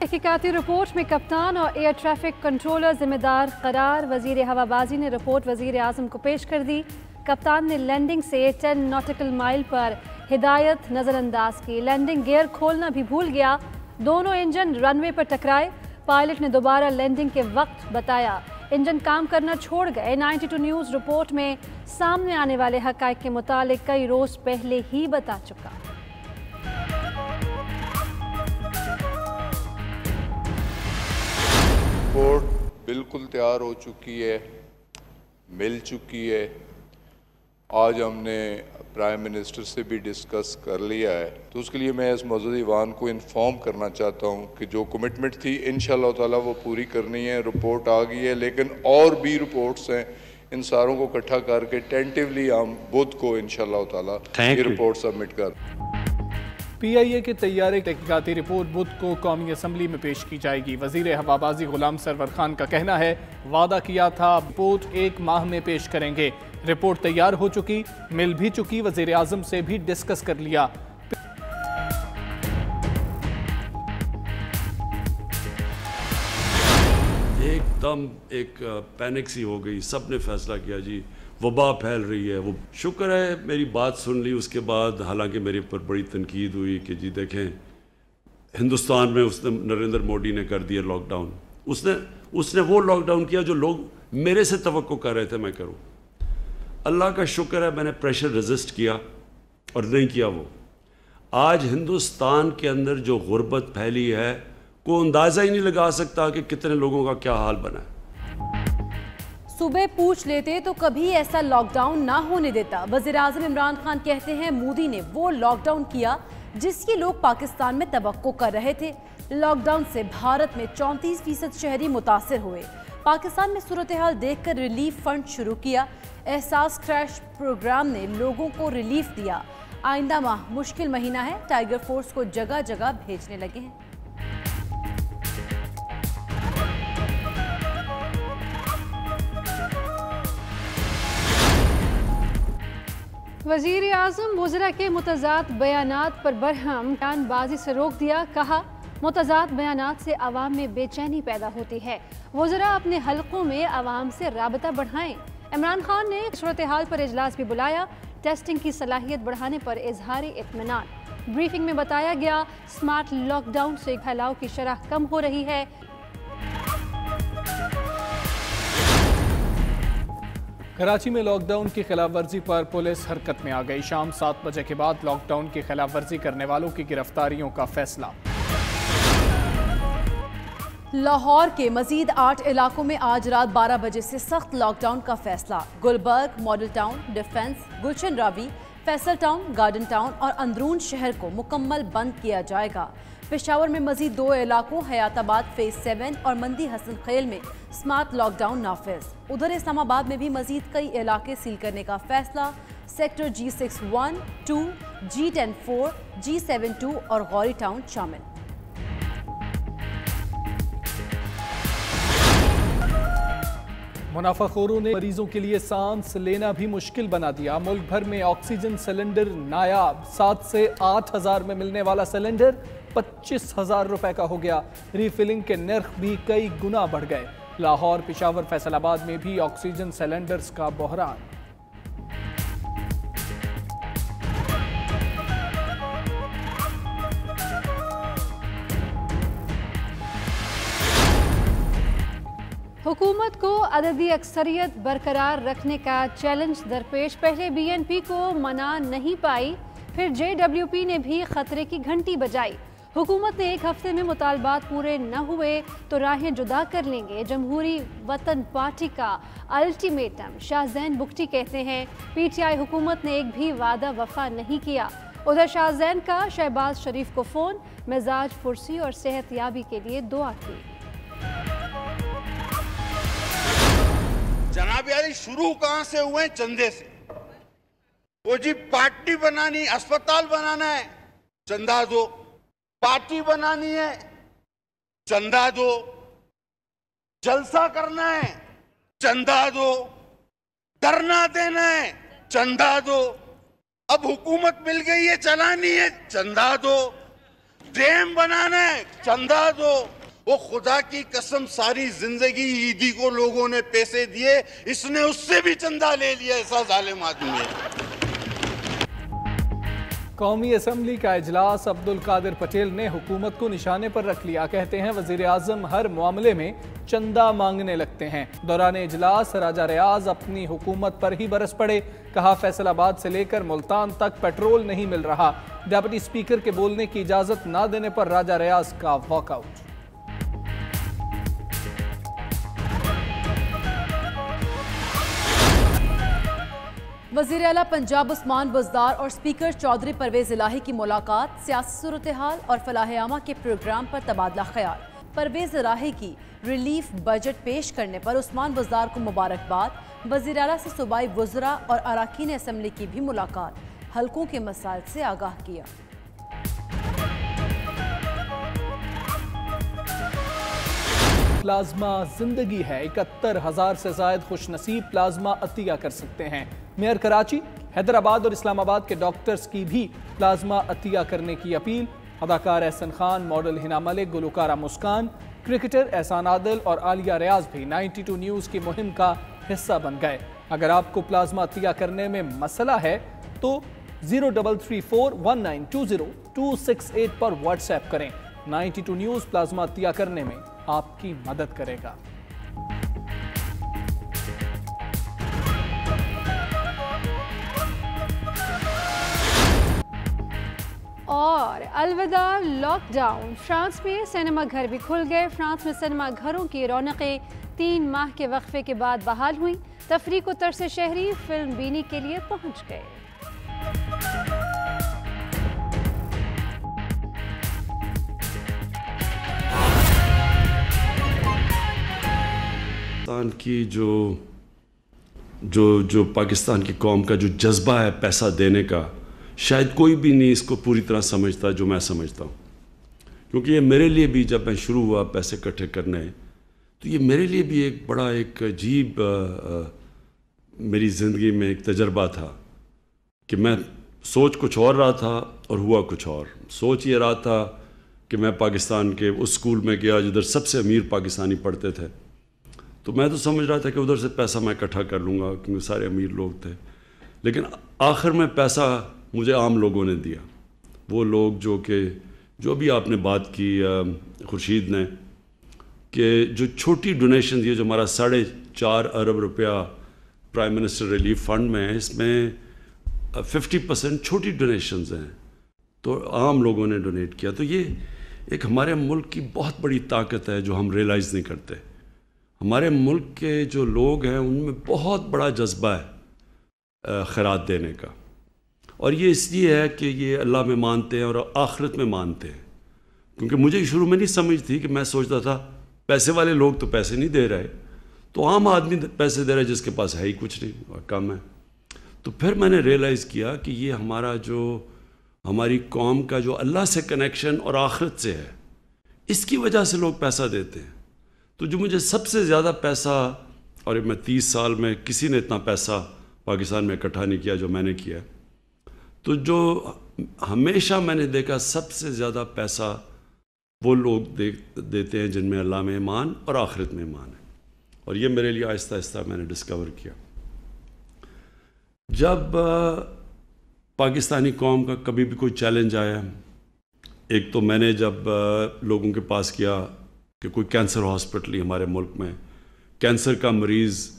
तहकीकाती report में कप्तान और एयर ट्रैफ़िक कंट्रोलर जिम्मेदार करार। वज़ीर हवाबाजी ने रिपोर्ट वज़ीर आज़म को पेश कर दी। कप्तान ने लैंडिंग से 10 नॉटिकल माइल पर हिदायत नज़रअंदाज की। लैंडिंग गियर खोलना भी भूल गया। दोनों इंजन रनवे पर टकराए। पायलट ने दोबारा लैंडिंग के वक्त बताया। इंजन काम करना छोड़ गए। 92 न्यूज़ रिपोर्ट में सामने आने वाले हकाइक के मुतालिक कई रोज़ पहले ही बता चुका। रिपोर्ट बिल्कुल तैयार हो चुकी है मिल चुकी है। आज हमने प्राइम मिनिस्टर से भी डिस्कस कर लिया है। तो उसके लिए मैं इस मौजूद ईवान को इन्फॉर्म करना चाहता हूँ कि जो कमिटमेंट थी इन ताला वो पूरी करनी है रिपोर्ट आ गई है। लेकिन और भी रिपोर्ट्स हैं इन सारों को इकट्ठा करके टेंटिवली हम बुध को इन ताला ये रिपोर्ट सबमिट कर पी आई ए के तैयारे तहकीकती रिपोर्ट बुध को कौमी असम्बली में पेश की जाएगी। वज़ीर हवाबाजी गुलाम सरवर खान का कहना है, वादा किया था, रिपोर्ट एक माह में पेश करेंगे। रिपोर्ट तैयार हो चुकी, मिल भी चुकी, वज़ीर आज़म से भी डिस्कस कर लिया। एकदम एक पैनिक सी हो गई, सबने फैसला किया जी। वबा फैल रही है, वो शुक्र है मेरी बात सुन ली, उसके बाद हालाँकि मेरे ऊपर बड़ी तनकीद हुई कि जी देखें, हिंदुस्तान में उसने, नरेंद्र मोदी ने कर दिया लॉकडाउन उसने उसने वो लॉकडाउन किया जो लोग मेरे से तो कर रहे थे, मैं करूँ। अल्लाह का शुक्र है मैंने प्रेशर रजिस्ट किया और नहीं किया वो। आज हिंदुस्तान के अंदर जो गुर्बत फैली है को अंदाज़ा ही नहीं लगा सकता कि कितने लोगों का क्या हाल बना है। सुबह पूछ लेते तो कभी ऐसा लॉकडाउन ना होने देता। वज़ीर आज़म इमरान खान कहते हैं, मोदी ने वो लॉकडाउन किया जिसकी लोग पाकिस्तान में तो कर रहे थे। लॉकडाउन से भारत में चौंतीस फ़ीसद शहरी मुतासर हुए। पाकिस्तान में सूरत हाल देख कर रिलीफ फंड शुरू किया। एहसास क्रैश प्रोग्राम ने लोगों को रिलीफ दिया। आइंदा माह, मुश्किल महीना है। टाइगर फोर्स को जगह जगह भेजने लगे हैं। वज़ीर अजम वजरा के मुतजाद बयान पर बरहम बयानबाजी से रोक दिया, कहा, मुतजाद बयान से आवाम में बेचैनी पैदा होती है। वजरा अपने हलकों में आवाम से रबता बढ़ाएँ। इमरान खान ने सूरत हाल पर इजलास भी बुलाया। टेस्टिंग की सलाहियत बढ़ाने पर इजहार इतमान ब्रीफिंग में बताया गया, स्मार्ट लॉकडाउन से फैलाव की शरह कम हो रही है। कराची में लॉकडाउन की खिलाफ वर्जी पर पुलिस हरकत में आ गई। शाम सात बजे के बाद लॉकडाउन की खिलाफ वर्जी करने वालों की गिरफ्तारियों का फैसला। लाहौर के मजीद आठ इलाकों में आज रात 12 बजे से सख्त लॉकडाउन का फैसला। Gulberg, model town, defence, Gulshan Ravi Faisal town, garden town और अंदरून शहर को मुकम्मल बंद किया जाएगा। पेशावर में मजीद दो इलाकों, हयाताबाद फ़ेज़ सेवन और मंदी हसन खेल में स्मार्ट लॉकडाउन नाफिज। उधर इस्लामाबाद में भी मजीद कई इलाके सील करने का फैसला। Sector G six one two G ten four G seven two और गौरी टाउन शामिल। मुनाफाखोरों ने मरीजों के लिए सांस लेना भी मुश्किल बना दिया। मुल्क भर में ऑक्सीजन सिलेंडर नायाब, सात से आठ हज़ार में मिलने वाला सिलेंडर पच्चीस हज़ार रुपए का हो गया। रिफिलिंग के नर्ख भी कई गुना बढ़ गए। लाहौर, पिशावर, फैसलाबाद में भी ऑक्सीजन सिलेंडर्स का बहरान। अददी अक्सरियत बरकरार रखने का चैलेंज दरपेश। पहले बीएनपी को मना नहीं पाई, फिर जेडब्ल्यूपी ने भी खतरे की घंटी बजाई। हुकूमत ने एक हफ़्ते में मुतालबात पूरे न हुए तो राहें जुदा कर लेंगे। जमहूरी वतन पार्टी का अल्टीमेटम शाहजैन बुख्टी कहते हैं। पीटीआई हुकूमत ने एक भी वादा वफा नहीं किया। उधर शाहजैन का शहबाज शरीफ को फ़ोन, मिजाज फुर्सी और सेहत याबी के लिए दुआ की। जनाब यारी, शुरू कहाँ से हुए चंदे से। वो जी, पार्टी बनानी, अस्पताल बनाना है। चंदा दो। पार्टी बनानी है। चंदा दो। जलसा करना है। चंदा दो। धरना देना है। चंदा दो। अब हुकूमत मिल गई है, चलानी है। चंदा दो। डैम बनाना है। चंदा दो। वो खुदा की कसम सारी ज़िंदगी ईदी को लोगों ने पैसे दिए, इसने उससे भी चंदा ले लिया, ऐसा जालिम आदमी है। कौमी असम्बली का इजलास अब्दुल कादिर पटेल ने हुकूमत को निशाने पर रख लिया। कहते हैं वज़ीर आज़म हर मामले में चंदा मांगने लगते हैं। दौरान इजलास, राजा रियाज अपनी हुकूमत पर ही बरस पड़े। कहा, फैसलाबाद से लेकर मुल्तान तक पेट्रोल नहीं मिल रहा। डेप्टी स्पीकर के बोलने की इजाज़त न देने पर राजा रियाज का वॉकआउट। वज़ीर अला पंजाब उस्मान बजदार और स्पीकर चौधरी परवेज इलाही की मुलाकात, सियासी सूरत हाल और फलाहयामा के प्रोग्राम पर तबादला ख्याल। परवेज इलाही की रिलीफ बजट पेश करने पर उस्मान बजदार को मुबारकबाद। वज़ीर अला से सूबाई वजरा और अरकान असम्बली की भी मुलाकात। हल्कों के मसाइल से आगाह किया। प्लाज्मा ज़िंदगी है, इकहत्तर हज़ार से जायद खुश नसीब प्लाज्मा अतिया कर सकते हैं। मेयर कराची, हैदराबाद और इस्लामाबाद के डॉक्टर्स की भी प्लाज्मा अतिया करने की अपील। अदाकार एहसन खान, मॉडल हिना मलिक, गुलकारा मुस्कान, क्रिकेटर एहसान आदिल और आलिया रियाज भी 92 न्यूज़ की मुहिम का हिस्सा बन गए। अगर आपको प्लाज्मा अतिया करने में मसला है तो zero double three four one nine two zero two six eight पर व्हाट्सएप करें। 92 न्यूज़ प्लाज्मा अतिया करने में आपकी मदद करेगा। और अलविदा लॉकडाउन फ्रांस में सिनेमा घर भी खुल गए। फ्रांस में सिनेमा घरों की रौनकें तीन माह के वक्फे के बाद बहाल हुई। तफरी को तरसे शहरी फ़िल्म बीनी के लिए पहुँच गए। पाकिस्तान की जो जो जो पाकिस्तान की कौम का जो जज्बा है पैसा देने का, शायद कोई भी नहीं इसको पूरी तरह समझता जो मैं समझता हूँ। क्योंकि ये मेरे लिए भी जब मैं शुरू हुआ पैसे इकट्ठे करने तो ये मेरे लिए भी एक बड़ा एक अजीब मेरी ज़िंदगी में एक तजर्बा था कि मैं सोच कुछ और रहा था और हुआ कुछ और। सोच ये रहा था कि मैं पाकिस्तान के उस स्कूल में गया जिधर सबसे अमीर पाकिस्तानी पढ़ते थे। तो मैं तो समझ रहा था कि उधर से पैसा मैं इकट्ठा कर लूँगा, क्योंकि सारे अमीर लोग थे। लेकिन आखिर में पैसा मुझे आम लोगों ने दिया। वो लोग जो कि, जो भी आपने बात की खुर्शीद ने, कि जो छोटी डोनेशन दिए जो हमारा साढ़े चार अरब रुपया प्राइम मिनिस्टर रिलीफ फंड में है, इसमें फिफ्टी परसेंट छोटी डोनेशन हैं। तो आम लोगों ने डोनेट किया। तो ये एक हमारे मुल्क की बहुत बड़ी ताकत है, जो हम रियलाइज़ नहीं करते। हमारे मुल्क के जो लोग हैं, उनमें बहुत बड़ा जज्बा है खैरात देने का। और ये इसलिए है कि ये अल्लाह में मानते हैं और आखिरत में मानते हैं। क्योंकि मुझे शुरू में नहीं समझ थी कि मैं सोचता था, पैसे वाले लोग तो पैसे नहीं दे रहे। तो आम आदमी पैसे दे रहा है जिसके पास है ही कुछ नहीं और कम है। तो फिर मैंने रियलाइज़ किया कि ये हमारा जो, हमारी कौम का जो अल्लाह से कनेक्शन और आखिरत से है, इसकी वजह से लोग पैसा देते हैं। तो जो मुझे सबसे ज़्यादा पैसा, और मैं तीस साल में किसी ने इतना पैसा पाकिस्तान में इकट्ठा नहीं किया जो मैंने किया। तो जो हमेशा मैंने देखा सबसे ज़्यादा पैसा वो लोग दे, देते हैं जिनमें अल्लाह में ईमान और आखिरत में ईमान है। और ये मेरे लिए आहिस्ता आहिस्ता मैंने डिस्कवर किया। जब पाकिस्तानी कौम का कभी भी कोई चैलेंज आया, एक तो मैंने जब लोगों के पास किया कि कोई कैंसर हॉस्पिटल ही हमारे मुल्क में कैंसर का मरीज़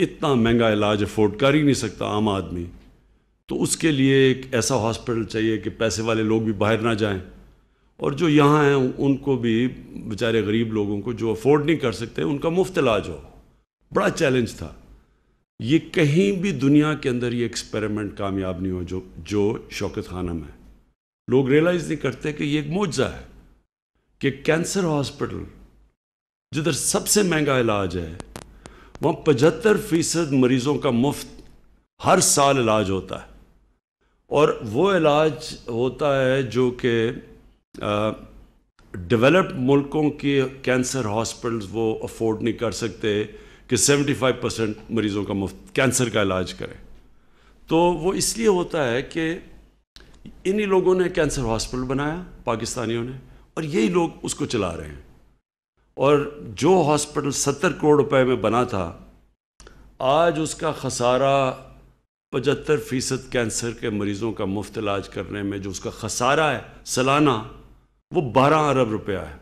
इतना महँगा इलाज अफोर्ड कर ही नहीं सकता आम आदमी। तो उसके लिए एक ऐसा हॉस्पिटल चाहिए कि पैसे वाले लोग भी बाहर ना जाएँ और जो यहाँ हैं, उनको भी बेचारे गरीब लोगों को जो अफोर्ड नहीं कर सकते, उनका मुफ़्त इलाज हो। बड़ा चैलेंज था। ये कहीं भी दुनिया के अंदर ये एक्सपेरिमेंट कामयाब नहीं हो, जो जो शौकत खानम है लोग रियलाइज़ नहीं करते कि ये एक मुआवजा है कि कैंसर हॉस्पिटल जिधर सबसे महँगा इलाज है, वहाँ पचहत्तर फ़ीसद मरीज़ों का मुफ़्त हर साल इलाज होता है। और वो इलाज होता है जो कि डेवलप्ड मुल्कों के कैंसर हॉस्पिटल्स वो अफोर्ड नहीं कर सकते कि 75 परसेंट मरीज़ों का मुफ़्त कैंसर का इलाज करें। तो वो इसलिए होता है कि इन्हीं लोगों ने कैंसर हॉस्पिटल बनाया, पाकिस्तानियों ने, और यही लोग उसको चला रहे हैं। और जो हॉस्पिटल सत्तर करोड़ रुपए में बना था, आज उसका खसारा पचहत्तर फ़ीसद कैंसर के मरीज़ों का मुफ़्त इलाज करने में जो उसका खसारा है, सालाना, वो बारह अरब रुपया है।